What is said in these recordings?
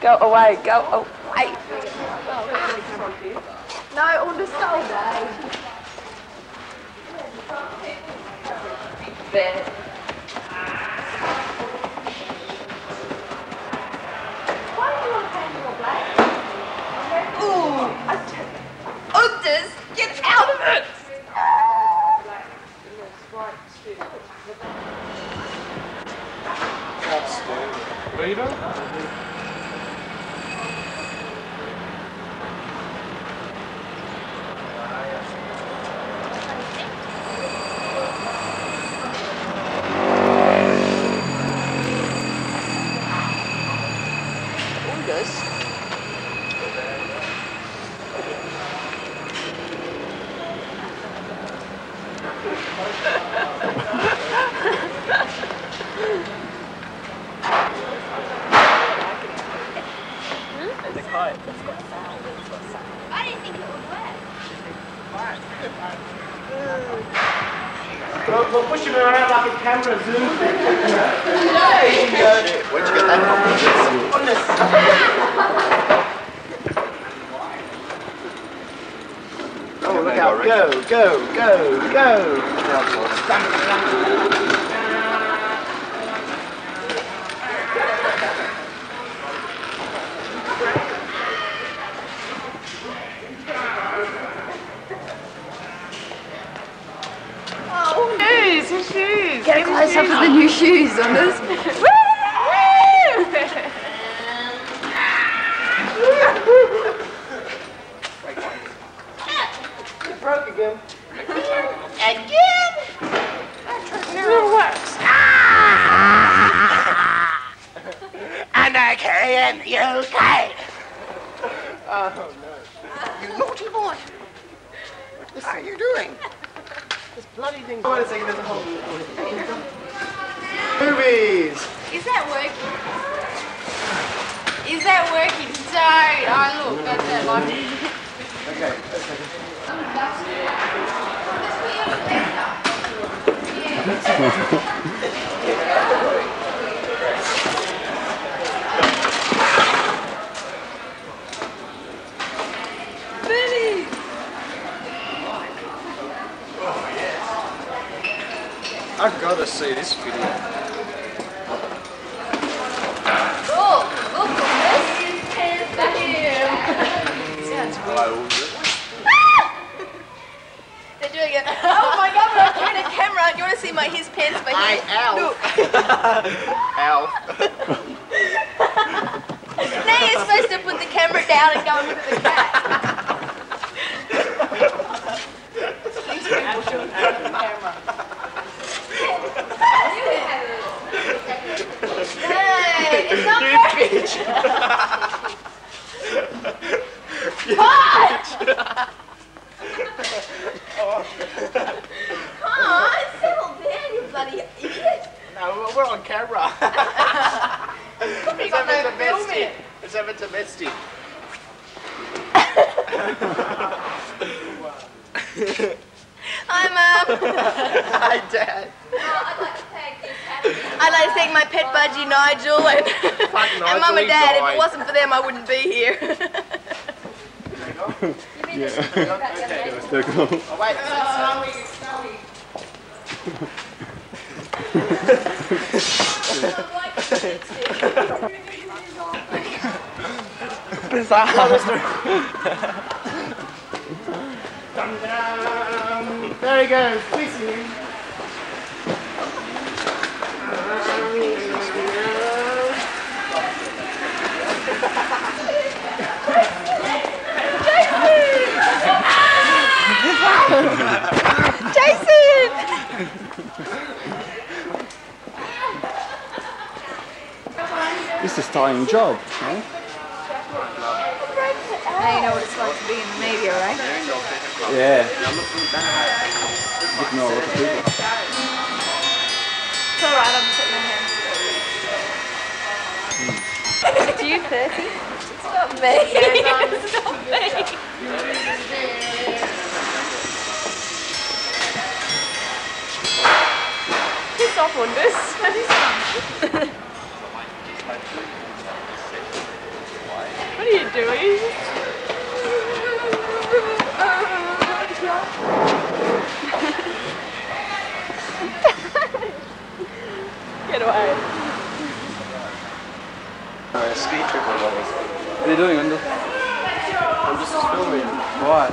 Go away, go away. No, understand. There. Eh? Why do you want to paint your black? Ooh! Others, get out of it! Rita? Others? I didn't think it would work. We're, we're around like a camera zoom. Where'd you get that from? Oh, look out. Go, go, go, go. Oh, shoes, his shoes. Get a close up of the new shoes on this. It broke again. Anarchy in the UK! Oh, no. You naughty boy! What are you doing? This bloody thing. Wait a second, there's a whole Movies! Is that working? Is that working? Sorry. Oh, look, that's it. Like, Okay, a second. I've got to see this video. look, look, this is pants for him. Sounds weird. They're doing it. Oh my god, we're on a camera. Do you want to see my his pants for him? Hey, Al. Al. Now you're supposed to put the camera down and go and look at the cat. These people shouldn't have the camera. Hey, it's not working. Come on, settle down, you bloody idiot. No, we're on camera. You got no filming. It's ever domestic. Hi, Mum. Hi, Dad. I'd like to thank this happy. I'd like to thank my pet budgie Nigel and, and Nigel, Mum and Dad. If it wasn't for them, I wouldn't be here. They're cool. Oh, wait. There he goes, kissing him. This is a starting job, huh? now you know what it's like to be in the media, right? Yeah. Looking at all the people. It's alright, I'm sitting in here. Do you thirsty? It's not me. it's not me. Piss off, Wonders. Get away. Trip or What are you doing, Wendell? I'm just filming. Why?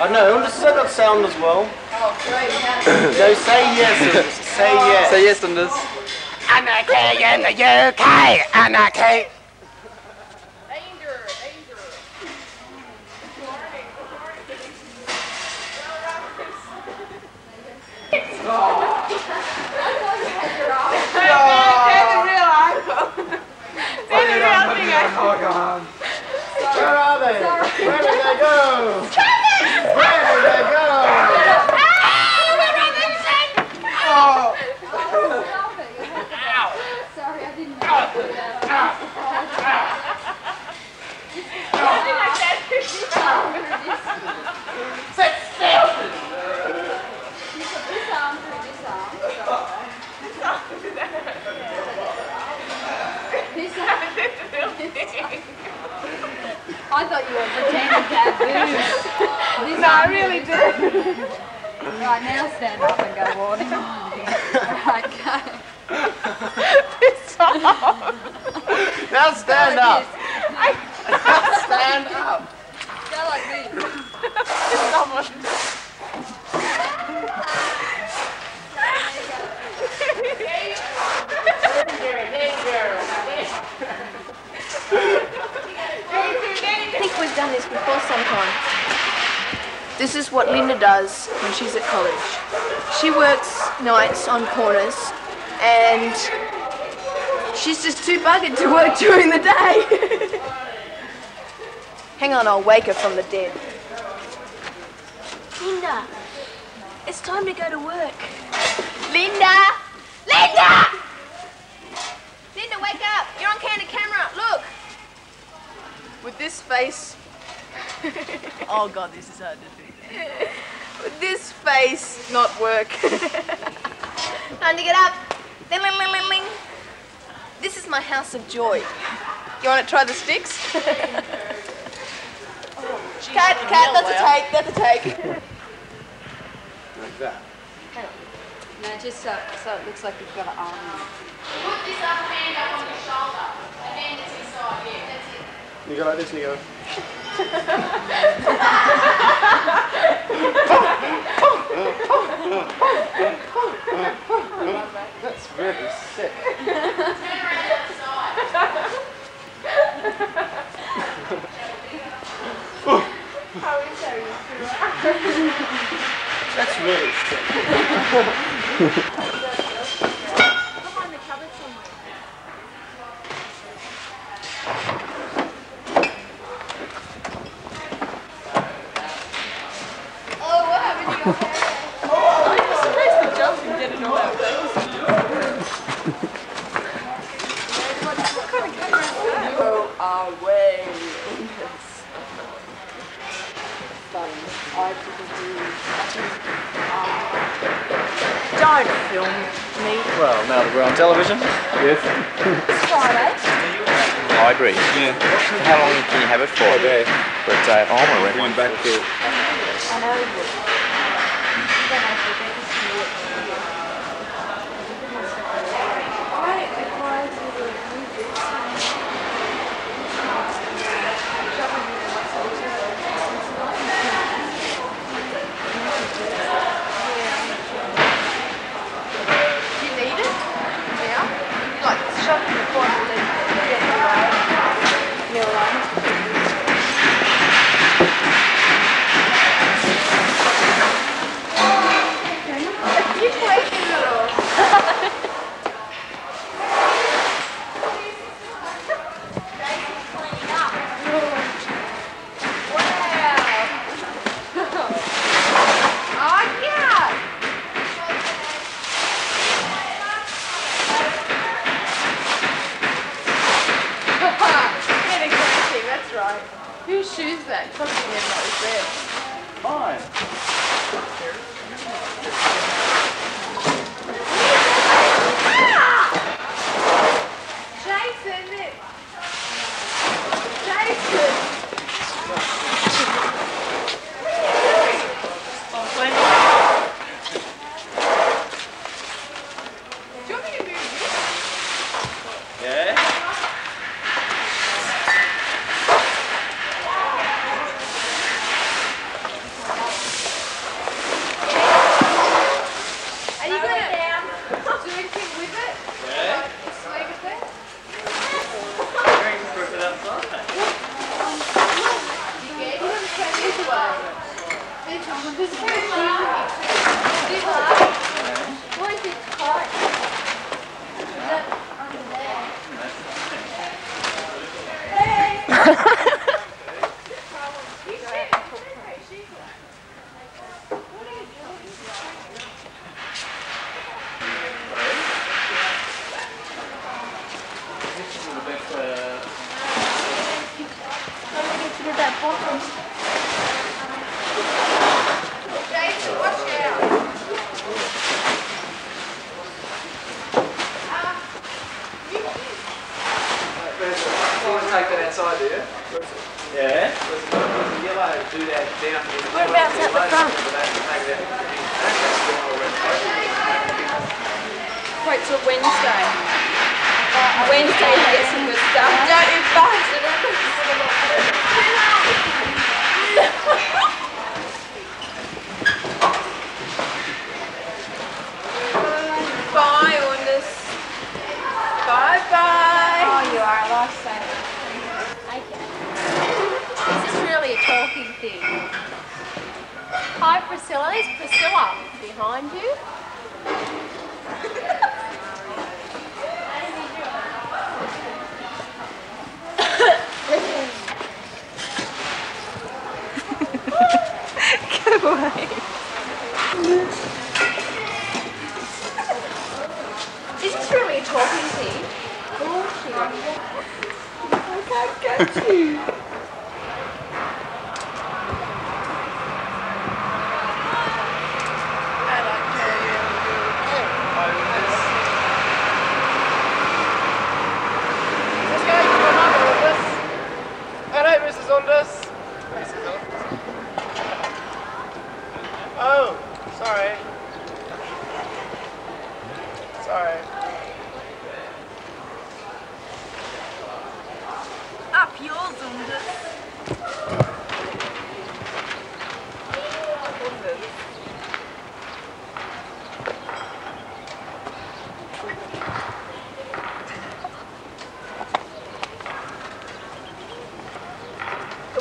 I know, Wendell said that sound as well. Oh, great. no, say yes, say yes. Say yes, Wendell. Anarchy in the UK! Anarchy! 아! Right, now stand up and go warning. Right, go. Now stand Go up! like Stand up! this. Go like this. I think we've done this before sometime. This is what Linda does when she's at college. She works nights on corners and she's just too buggered to work during the day. Hang on, I'll wake her from the dead. Linda, it's time to go to work. Linda! Linda! Linda, wake up! You're on candid camera. Look! With this face. oh god, this is hard to do. With this face, not work. Time to get up. Ling, ling, ling, ling, ling. This is my house of joy. You want to try the sticks? Oh, cat, cat, that's a take, that's a take. Like that. No, just so, so it looks like you've got an arm. Put this other hand up on your shoulder. The hand that's inside, yeah, that's it. You go like this and you go. That's really sick. That's really sick. Oh, what happened to your hair? Go away. Don't film me. Well, now that we're on television. Yes. I agree. Yeah. How long can you have it for? A day. For a day. Oh, I'm already. Going back to Whereabouts at the front? Wait till Wednesday. Wednesday to get some good stuff. Don't fast. Bye. Bye bye. Oh, you are a lifesaver. Okay. Is really a talking thing? Hi, Priscilla. Is Priscilla behind you? Is this really a talking thing? Hello, Mrs. Undis. Oh, sorry. Sorry. Up yours, Undis.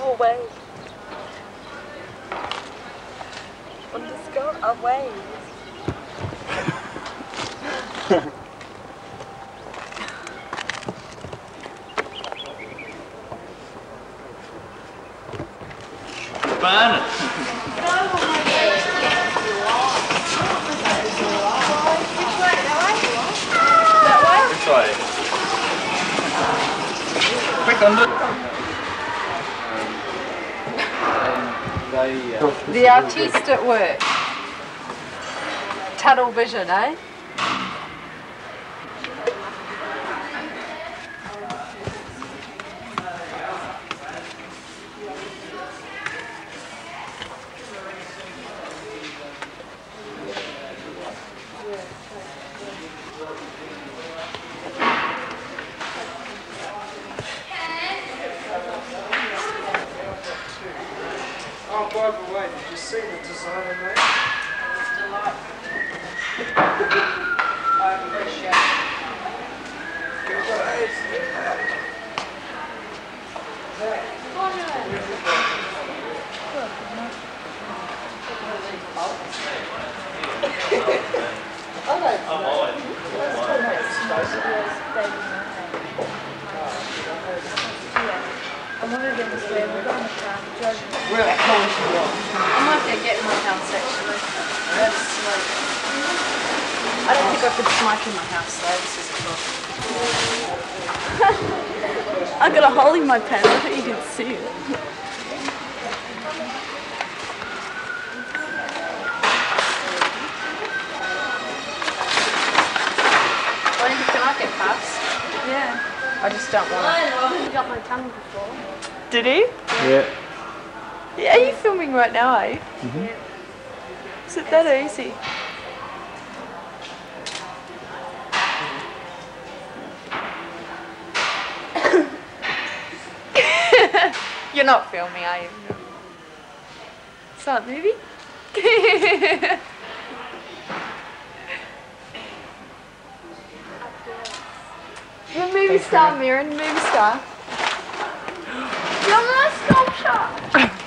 Go away. Undis, go away. Burn it. Which way? Quick under. They, uh, The at work. Tunnel vision, eh? I might go get in my house actually. That's smoke. I don't think I could smoke in my house though. This is a problem. I got a hole in my pants. I thought you could see it. Wendy, can I get puffs? Yeah. I just don't want to. You got my tongue before. Did he? yeah. Yeah, are you filming right now, are you? Mm-hmm. Is it that easy? You're not filming, are you? Start movie? You're a movie star, Mirren, movie star. You're my sculpture.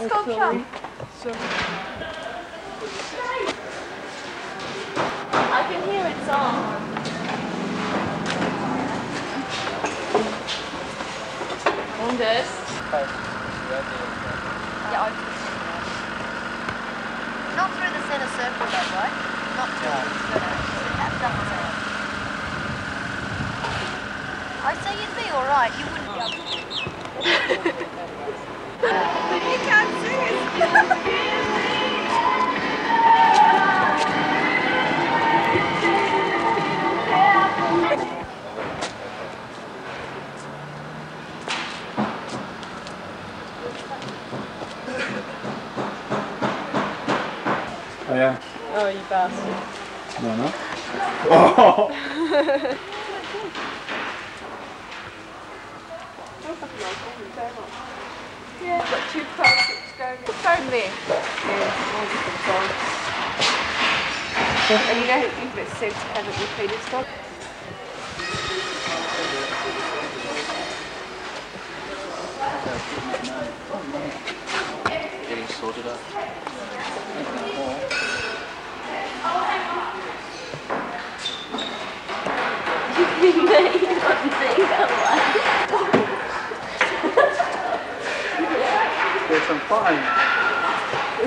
My sculpture. I can hear it song. Und I Not through the centre circle though, right? Not through the centre. That I say you'd be all right. You wouldn't go. can't it. Oh yeah. Oh, you bastard. No, no. Oh. Yeah, got two projects going. Phone me. And you know you've been said to have it repeated stop. Getting sorted up. Yes, I'm fine.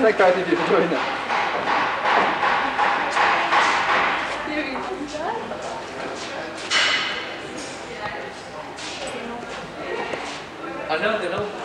Thank God you for doing that. I know, they know.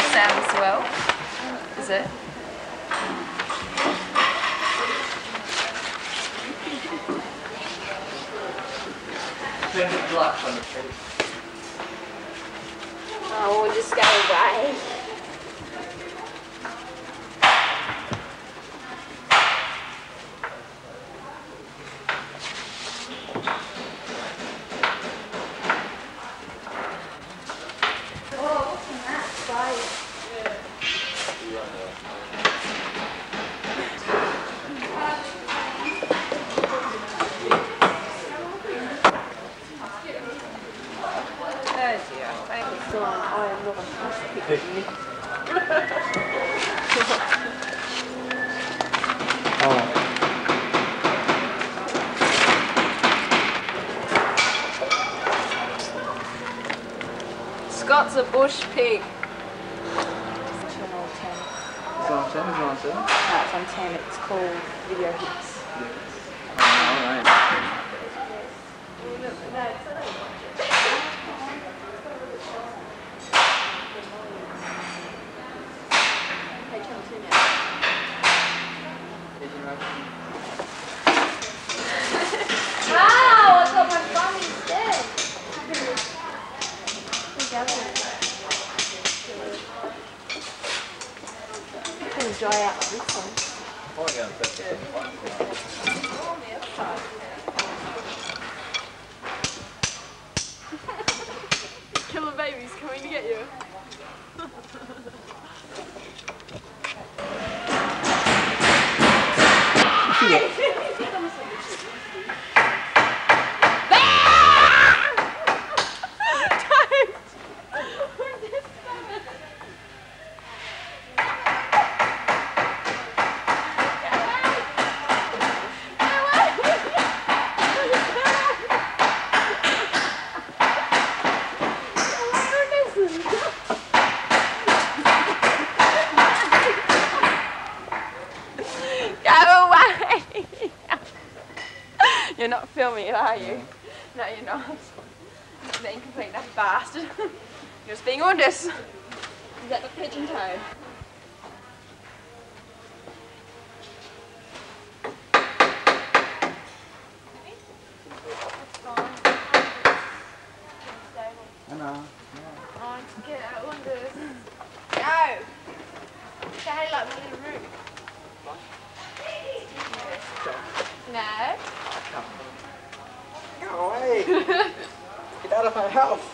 this going to have sound as well? Is it? Oh, we'll just go away. Oh dear. Thank you. Oh. Scott's a bush pig. Channel 10. Is that on 10? Is it on 7? No, it's on 10. It's called Video Hits. Alright. Wow, I got my phone instead. You can dry out this one. Killer baby's coming to get you. Just being honest. Is that the pigeon toe? I know. Oh, get out on this. Go! Say like my little room. No. Go away. Get out of my house.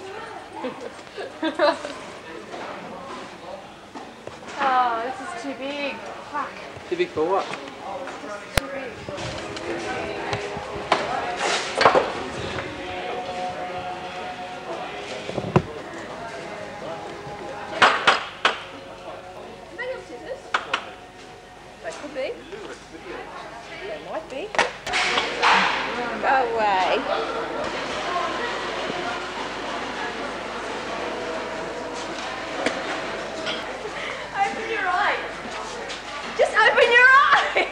Oh, this is too big. Fuck. Too big for what? Too big. Do they have scissors? They could be. They might be. Go away. Open your eyes. Just open your eyes.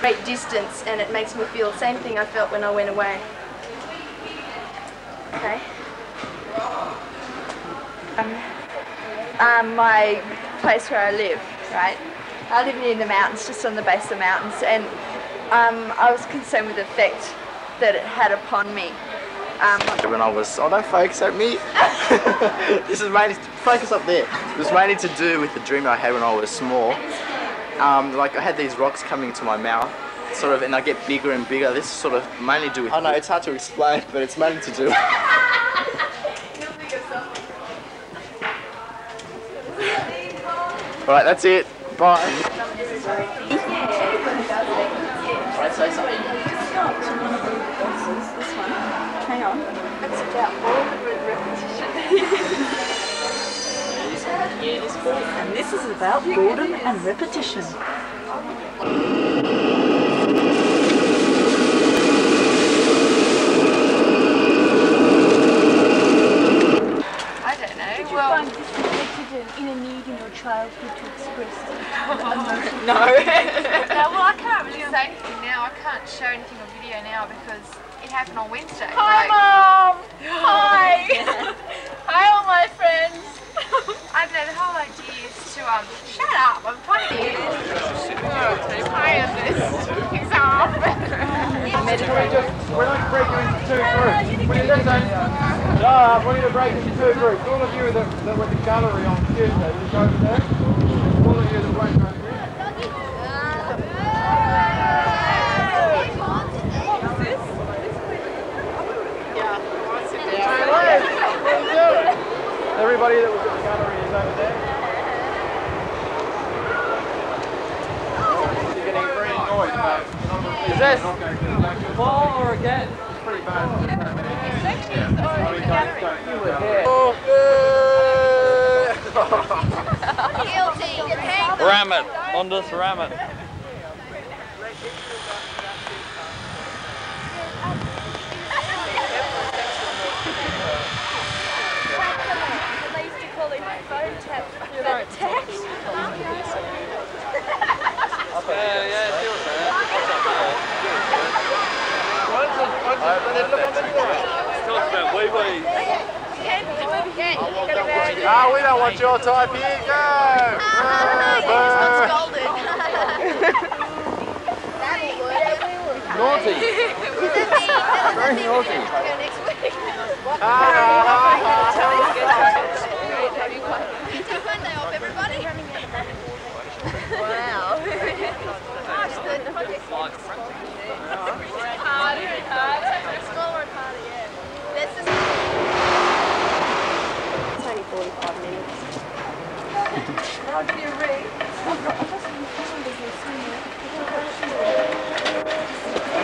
Great distance, and it makes me feel the same thing I felt when I went away. Okay. Um, um, my place where I live, right? I live near the mountains, just on the base of the mountains, and um, I was concerned with the effect that it had upon me. Um, When I was, oh don't focus at me. this is mainly, focus up there. It was mainly to do with the dream I had when I was small. Um, like I had these rocks coming to my mouth, sort of, and I get bigger and bigger. This is sort of mainly do with. I know it's hard to explain, but it's mainly to do. All right, that's it. Bye. Right, say something. hang on. It's about all the repetition. And this is about boredom and repetition. I don't. Well, find this reflected in a need in your childhood to express no. no, well, I can't really say anything now. I can't show anything on video now because it happened on Wednesday. Hi, so- Mom! Hi! Hi, all my friends. I don't know. The whole idea is to um. Shut up! I'm trying to get it. tired this. He's off. We're not breaking into two groups. We need listen. Stop. We to break into two groups. All of you that, that were at the gallery on Tuesday, just over there. All of you that won't go here. Everybody that was at the gallery is over there. You're getting very annoyed about Is this fall or again? It's pretty bad. Ram it. On this ram it. They used to call it phone tap. Phone tap. Yeah, yeah, see what's there. Talk about wee wee. Ah, we don't want your type here. Go. Naughty. Very naughty. Harder and harder. Smaller and harder, yeah. That's just. It's only 45 Have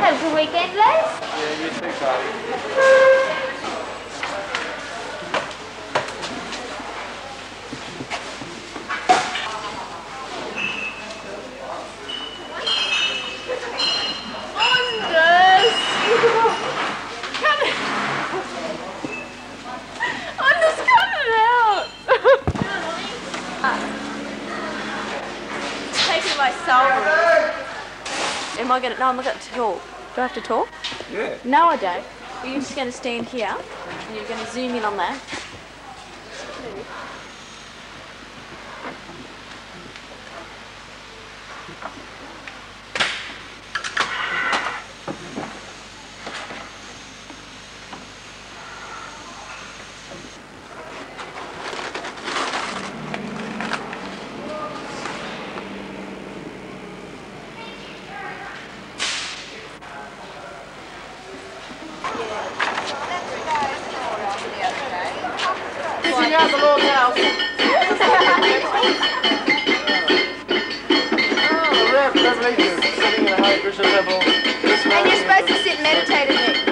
a good weekend, Les. Yeah, you too. I'm just cutting it out. Taking my soul. Am I gonna? No, I'm not going to talk. Do I have to talk? Yeah. No, I don't. You're just going to stand here, and you're going to zoom in on that. And you're supposed to sit meditatedly.